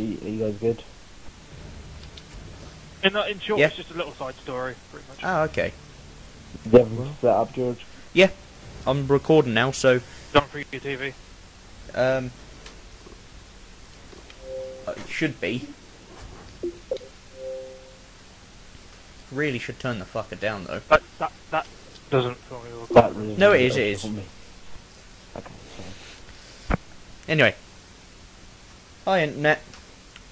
Are you, are you guys good? In, uh, in short, Yeah. it's just a little side story, pretty much. Oh, okay. Is everything set up, George? Yeah. I'm recording now, so Done for your TV. um, uh, it should be. Really should turn the fucker down though. That that that doesn't film your That record. was No, it is, it is. for me. Okay, sorry. Anyway, hi internet,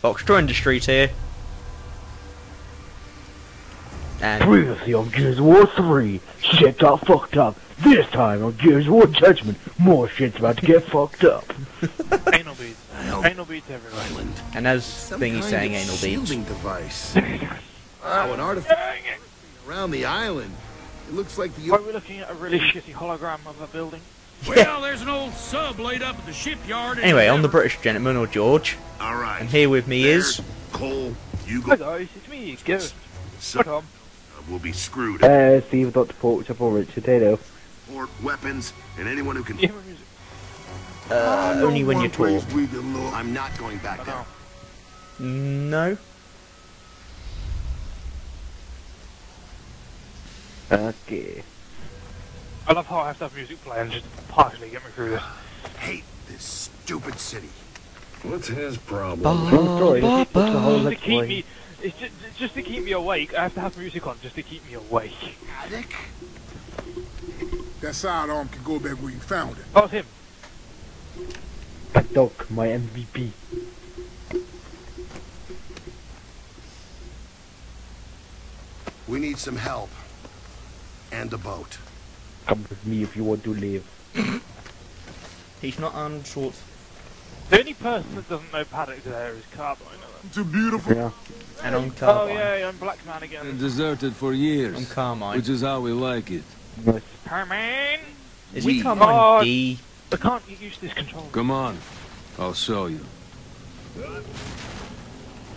Foxtrot Industries here, and Previously on Gears of War 3, shit got fucked up. This time on Gears of War Judgment, more shit's about to get fucked up. Anal beads. Anal beads everywhere. Island. and as Some Thingy's kind saying, of anal beads. shielding device. wow, an artifact Dang it! around the island. It looks like the. Why are we looking at a really shitty hologram of a building? Well, there's an old sub laid up at the shipyard. in Anyway, I'm the. British gentleman, or George, All right. and here with me is. Cole. You Hi guys, it's me, Ghost. So, Hi Tom. we'll be screwed. Uh, Steve, Dr. Pork, Chapel, Richard, Tato. Or weapons and anyone who can. Yeah, music. Uh, only when you're talk. I'm not going back I there. No. Okay. I love how I have to have music playing just partially get me through this. Hate this stupid city. What's his problem? Long story, this is the Just to let's keep me, it's just, just to keep me awake. I have to have music on just to keep me awake. Attic? That sidearm can go back where you found it. That was him. Black Dog, my MVP. We need some help. And a boat. Come with me if you want to live. He's not Arnold Schwartz. The only person that doesn't know Paduk there is Carbo. I know that. Too beautiful. Yeah. And I'm Oh yeah, I'm Black Man again. And deserted for years. I'm years, Carmine. which is how we like it. Nice. Carmine! Is We- he Carmine Oh. D? I can't get used to this control. Come on, I'll show you.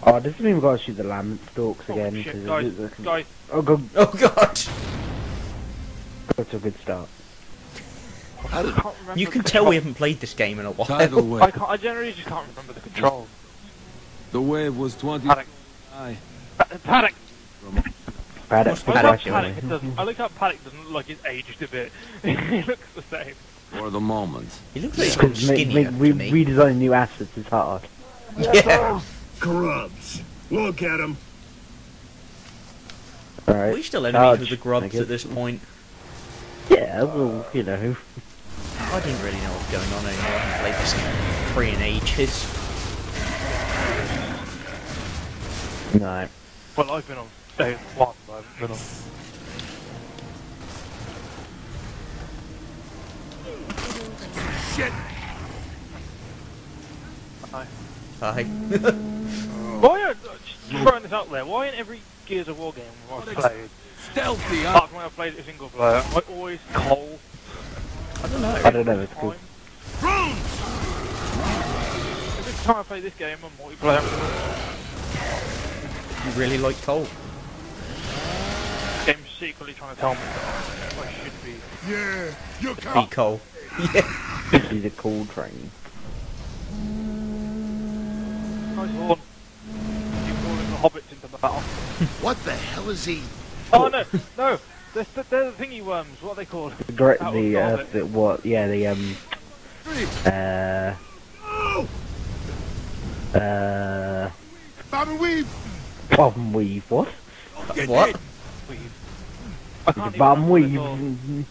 Oh, doesn't mean we've got to shoot the lamb stalks Oh, again. shit, 'cause guys, it- it- guys, Oh, go, Oh god! Go to a good start. How did I can't You can tell we haven't played this game in a while. Tidal I can't. I generally just can't remember the controls. The wave was 20 Paduk. high. Paduk. Paduk, What's I Paduk like Paduk, Paduk. It doesn't. I like how Paduk doesn't look like he's aged a bit. he looks the same. For the moment. He looks like he's gotten make, skinnier make, re- me. redesigning new assets is hard. yeah. Oh, grubs. Look at him. Alright. we still enemies with the grubs at this point. Yeah, well, you know. I didn't really know what was going on anymore. I haven't played this in three in ages. No. Well, I've been on day one, but I haven't been on. shit? Hi. Hi. Why are just throwing this out there? Why in every Gears of War game I've played, Stealthy, apart from when I played it single player, I always Cole. I don't know. I don't know, it's cool. Time. Every time I play this game on multiplayer, You really like Cole. game's secretly trying to tell me that I should be. Yeah, you're Be caught. Cole. Yeah. This is a cool train. Nice horn. You calling the hobbits into battle. What the hell is he? Oh no, no! They're, they're the thingy worms. What are they called? The, great, That the, uh, the, what, yeah, the, um, uh, uh, Bobby Weave. bomb weave, what? What? Weave. I The can't even bomb remember what they're called. weave.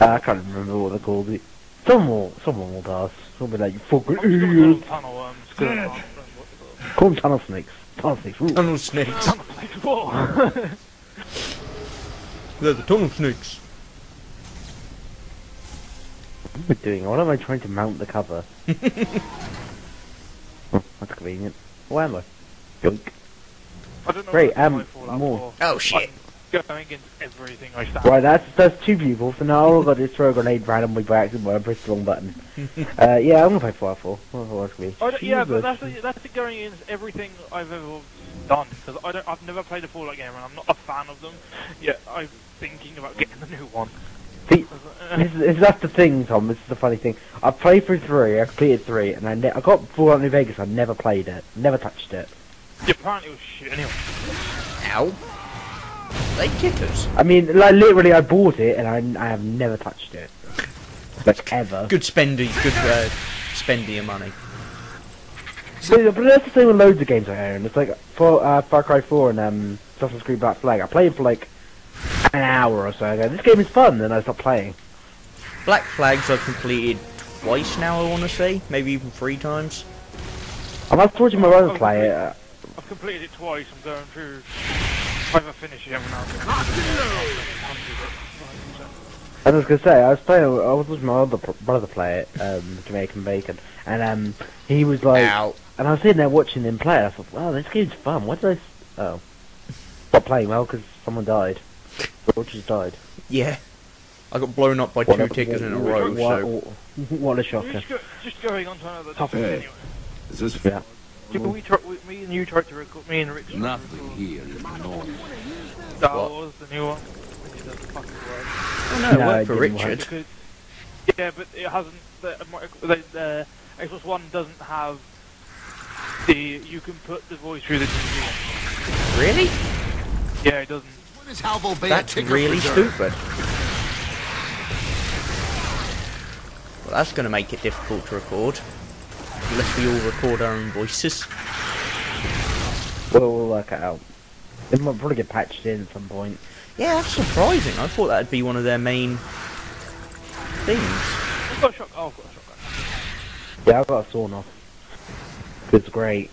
Uh, I can't remember what they called it. Someone, someone will ask. Someone like, you fucking I'm just gonna call them idiot. tunnel worms. 'cause I can't remember what they're called. Call them tunnel snakes. Tunnel snakes. Tunnel snakes. Tunnel snakes, what? They're the tunnel snakes. What am I doing? What am I trying to mount the cover? oh, that's convenient. Where am I? Yoink. I don't know Great, what it's um, more. Oh shit. I'm going against everything I stand. Right, that's that's two people. So now all I've got to is throw a grenade randomly by accident when I press the wrong button. uh, yeah, I'm gonna play Fallout 4. What else could be? I don't- yeah, but that's the, that's the going against everything I've ever done because I don't. I've never played a Fallout game and I'm not a fan of them. Yet I'm thinking about getting the new one. See, this is, this- that's the thing, Tom. This is the funny thing. I played through three. I completed three, and I, ne- I got Fallout New Vegas. I never played it. Never touched it. yeah, apparently it was shit anyway. Ow. They kick us. I mean, like literally, I bought it, and I, I have never touched it. Like ever. Good spender, good uh, spend your money. But, but that's the same with loads of games I own. It's like for uh, Far Cry 4 and um, Assassin's Creed Black Flag. I played for like an hour or so. I go, this game is fun, then I stopped playing. Black Flags I've completed twice now, I want to say. Maybe even three times. I was watching my brother play it. Uh, I've completed it twice. I'm going through. If I finish it every now and then. I was gonna say, I was playing. I was watching my other brother play it, um, Jamaican Bacon, and um, he was like, Ow. And I was sitting there watching him play. And I thought, wow, this game's fun. What did I? s- Oh, not playing well because someone died. George just died. Yeah. I got blown up by What two a- tickers in a row, what, so... what a Just, shocker! go, just going on to another topic Hey. anyway. Is this Yeah. Yeah, but we try, we, me and you tried to record. Me and Rich. tried to Nothing record here is normal. Star What? Wars, the new one. Which doesn't fucking work. Oh no, it worked it for didn't work. Richard. Because, yeah, but it hasn't. The, the, the Xbox One doesn't have the. You can put the voice through the TV. Really? Yeah, it doesn't. When is Halvo Bay a That's really for stupid. Well, that's going to make it difficult to record. Unless we all record our own voices. We'll, we'll work it out. It might probably get patched in at some point. Yeah, that's surprising. I thought that'd be one of their main things. I've got a shot. Oh, I've got a shotgun. Yeah, I've got a sawn off. It's great.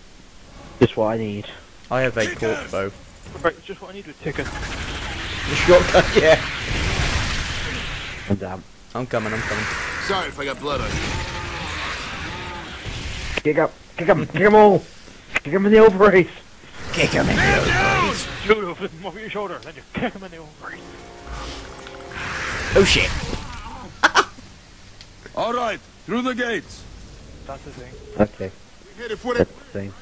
Just what I need. I have a cork bow. Right, it's just what I need with tickets. The shotgun, yeah. I'm down. I'm coming, I'm coming. Sorry if I got blood on you. Kick up, Kick him all. Kick him in the ovaries. Kick him in the Shoot off him over your shoulder, then you kick him in the ovaries. Oh shit. All right, through the gates. That's the thing. Okay, Hit it for that's it. the thing.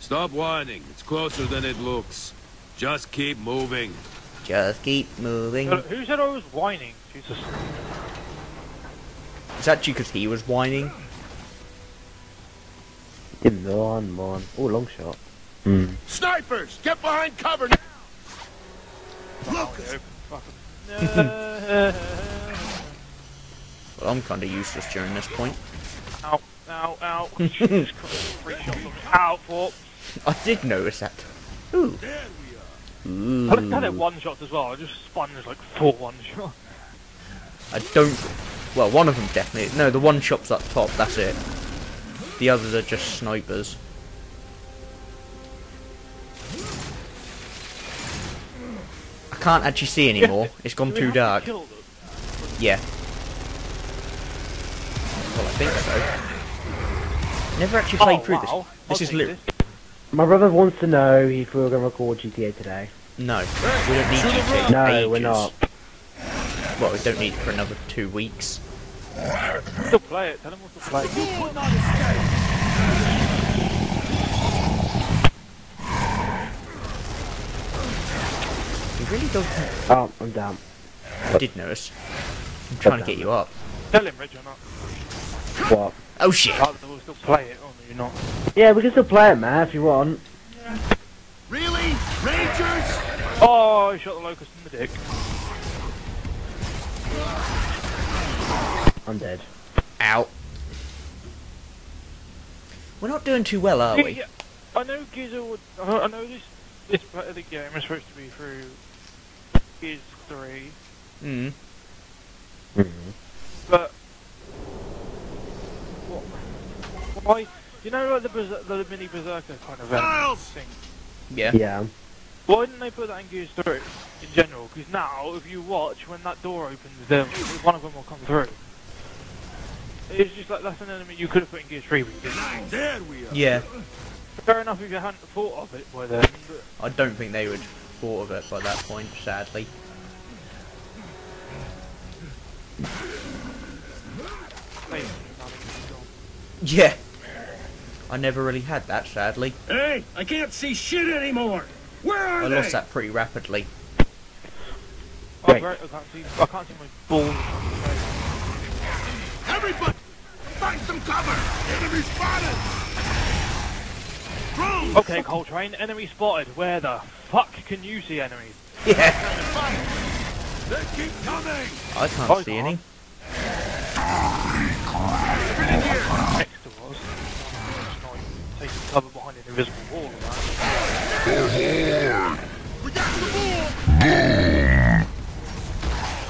Stop whining. It's closer than it looks. Just keep moving. Just keep moving. So, who said I was whining? Jesus. It's actually because he was whining. Give me one, one. Oh, long shot. Hmm. Snipers, get behind cover now. Look. Fucking. Well, I'm kind of useless during this point. ow, ow, ow. Jesus Christ. Three shots on. Ow, four. I did notice that. Ooh. Ooh. I looked at it one shot as well. I just spun as like four one shots. I don't. Well, one of them definitely. No, the one shot's up top. That's it. The others are just snipers. I can't actually see anymore. It's gone too dark. Yeah. Well, I think so. Never actually played oh, through wow. this. I'll This is take lit. My brother wants to know if we're going to record GTA today. No, we don't need GTA. No, we're not. Well, we don't need it for another two weeks. Still play it. Tell him what to play. He really does. Oh, I'm down. I did notice. I'm trying to get you up. Tell him, Rich, or not. What? Oh shit! Rather we'll still play it, only you're not. Yeah, we can still play it, man, if you want. Really? Rangers? Oh, he shot the locust in the dick. I'm dead. Out. We're not doing too well, are Yeah, we? yeah, I know Gizzle would. I know- this. This part of the game is supposed to be through Gears three, Mm. Mm-hmm. but what? Why? You know, like the, berser- the mini berserker kind of thing. Yeah. Yeah. Why didn't they put that in Gears 3 in general? Because now, if you watch, when that door opens, them one of them will come through. It's just like that's an enemy you could have put in Gears 3, but you didn't. There we are. Yeah. Fair enough if you hadn't thought of it by then. But I don't think they would have thought of it by that point, sadly. Yeah. I never really had that, sadly. Hey, I can't see shit anymore. Where are I they? lost that pretty rapidly. Oh, Right. great, I can't see. I can't see my balls. Everybody, find some cover. Enemy spotted. Drones. Okay, Coltrane, enemy spotted. Where the fuck can you see enemies? Yeah. They keep coming! I can't I see can't. any. Taking behind an invisible wall. Right? We got the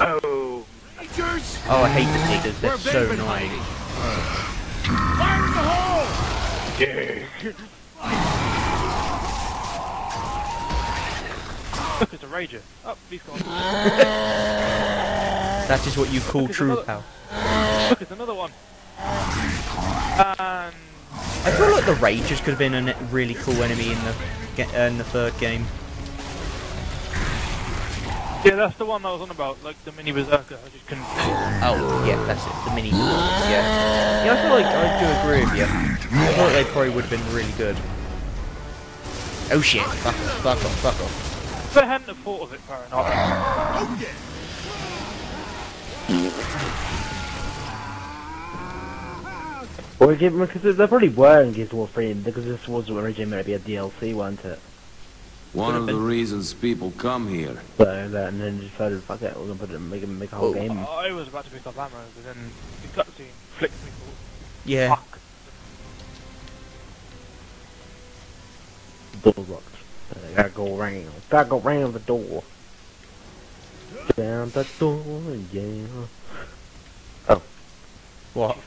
Oh. Ragers. Oh, I hate the diggers. They're so annoying. Fire in the hole. Look, it's a rager. Oh, he's gone. That is what you call Look, true another- power. Look, it's another one. And I feel like the Ragers could have been a really cool enemy in the uh, in the third game. yeah, that's the one I was on about, like the mini berserker. I just couldn't. Oh, yeah, that's it. The mini. Yeah. Yeah, I feel like I do agree with you. I feel like they probably would have been really good. Oh shit! Fuck off! Fuck off! Fuck off! If I hadn't have thought of it fair enough. Oh yeah. Or give because they probably were in Gears of War 3 because this was originally meant to be a DLC, wasn't it? One of the reasons people come here. So that and then decided fuck it, we're gonna put it make it make a whole Oh. game. I was about to pick up ammo, but then the cutscene flicked me. Yeah. Fuck. Door locked. So they gotta go ring. Gotta go ring on the door. Down the door, yeah. Oh. What?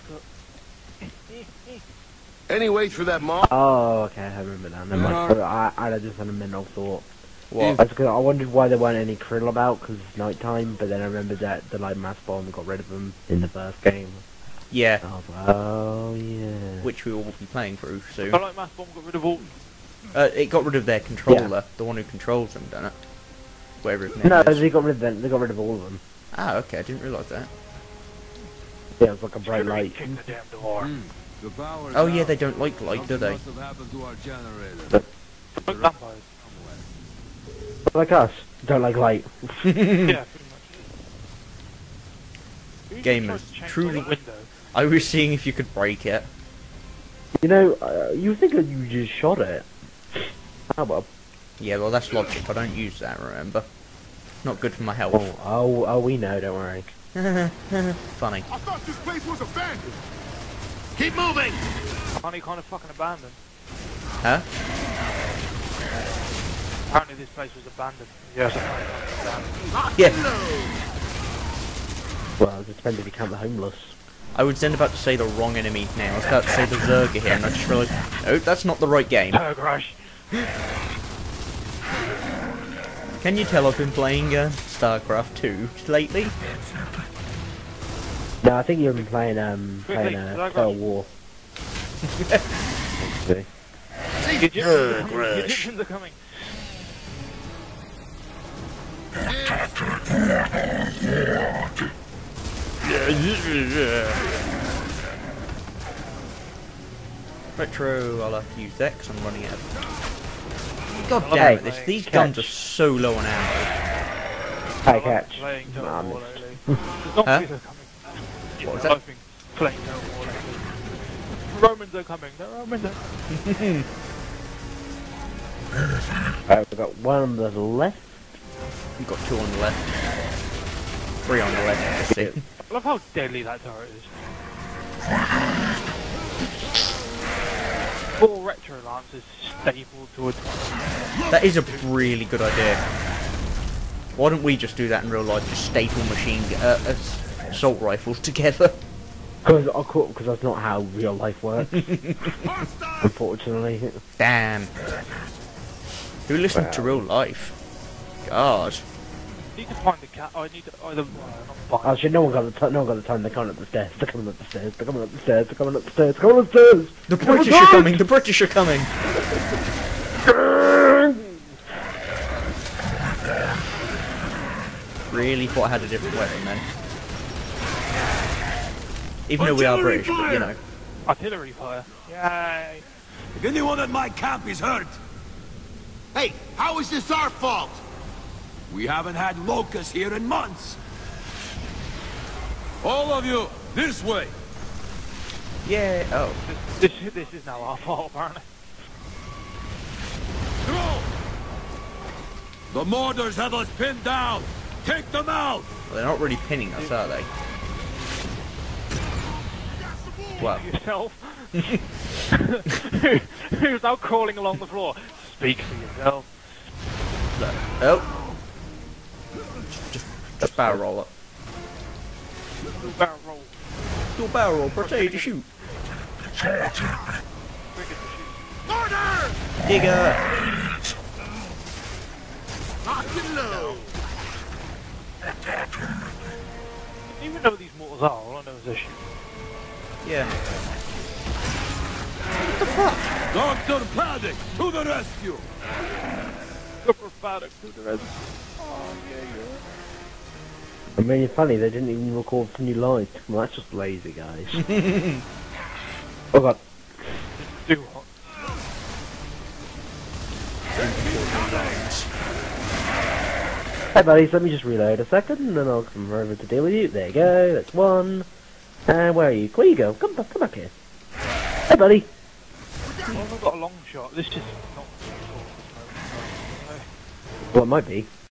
Any wait for that mob? Oh, okay, I remember now. Never mind. There I, I just had a mental thought. What? I, I wondered why there weren't any Kryll about because it's night time, but then I remembered that the Lightmass bomb got rid of them in the first game. Yeah. I was like, oh yeah. Which we will be playing through soon. I like Mass Bomb got rid of all. Uh, it got rid of their controller, the one who controls them, done it? Whatever his name No, is. they got rid of them. They got rid of all of them. Ah, okay, I didn't realise that. Yeah, it was like a bright light. Kick the damn door. Hmm. The power's Oh yeah, they don't like light, do they? must have happened to our generator. Like us, don't like light. yeah, pretty much. Gamers, tried truly- the window? I was seeing if you could break it. You know, uh, you think that you just shot it. How about? Yeah, well that's logic. I don't use that. Remember? Not good for my Oh, health. oh, oh, we know. Don't worry. Funny. I thought this place was abandoned. Keep moving. Honey kind of fucking abandoned. Huh? Apparently this place was abandoned. Yes, abandoned. Yeah. Well, it depends if you count the homeless. I was then about to say the wrong enemy now. I was about to say the Zerga here, and I just realised, oh, that's not the right game. Oh, crash. Can you tell I've been playing uh, StarCraft 2 lately? No, I think you've been playing um Wait, playing wait, uh, Zagros. Total War. Okay. The Egyptians are coming. The Egyptians are coming. Retro, I'll have to use that 'cause I'm running out of... God Okay, damn it, this, these catch. guns are so low on ammo. High I've catch. Playing Total Nah, War missed. lately. The zombies are coming. What was Yeah, that? I've been playing Total War lately. Romans are coming. The Romans are coming. Alright, we've got one on the left. You've got two on the left. Three on the left, I see. I love how deadly that turret is. Four retro lances stapled to a turret. That is a really good idea. Why don't we just do that in real life? Just staple machine gu- uh, ass- assault rifles together. Because because that's not how real life works. unfortunately. Damn. Who listens to real life? God. I need to find the cat. I need to either not find. Actually, no one got the t- no one got the time. They're coming up the stairs. They're coming up the stairs. They're coming up the stairs. They're coming up the stairs. They're coming up the stairs. The British are coming! The British are coming! Really thought I had a different weapon then. Even though we are Artillery British, but you know. Artillery fire. Yay! If anyone at my camp is hurt. Hey, how is this our fault? We haven't had locusts here in months. All of you, this way. Yeah. Oh. This, this, this is now our fault, apparently. Throw! The mortars have us pinned down. Take them out. Well, they're not really pinning us, are they? Well, Yourself. Who's now crawling along the floor? Speak for yourself. oh. Just, just barrel roll up. Do barrel roll. Do barrel roll, protect to shoot. Cricket to shoot. Order! Digger. Lock and load. Even know what these mortals are, all I know is they're shooting. Yeah. What the fuck? Dr. Paduk, to the rescue. Super Paduk to the rest. Oh, yeah, yeah. I mean, it's funny, they didn't even record new lines. Well, that's just lazy, guys. oh god. Do what? Hey buddies, let me just reload a second, and then I'll come over to deal with you. There you go, that's one. And where are you? Where you go? Come back, come back here. Hey buddy. I've got a long shot. This is not. Well, it might be.